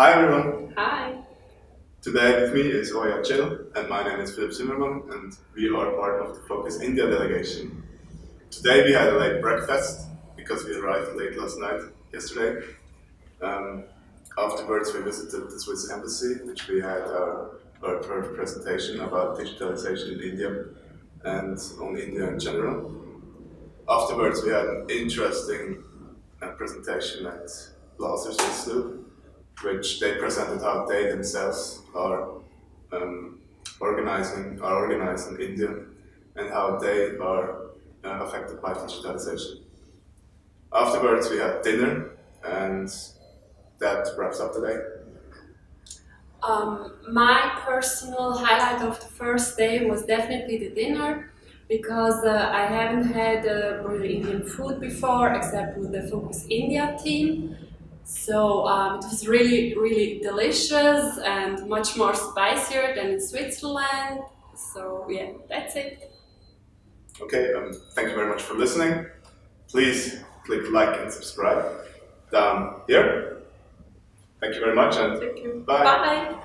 Hi everyone! Hi! Today with me is Oya Chil and my name is Philipp Zimmerman and we are part of the Focus India delegation. Today we had a late breakfast because we arrived late last night, yesterday. Um, afterwards we visited the Swiss embassy which we had our, our first presentation about digitalization in India and on India in general. Afterwards we had an interesting uh, presentation at Blazers Institute which they presented how they themselves are um, organizing, are organized in India and how they are uh, affected by digitalization. Afterwards, we had dinner, and that wraps up today. Um, my personal highlight of the first day was definitely the dinner because uh, I haven't had uh, really Indian food before except with the Focus India team. So um, it was really, really delicious and much more spicier than in Switzerland. So yeah, that's it. Okay, um, thank you very much for listening. Please click like and subscribe down here. Thank you very much and Thank you. bye. Bye.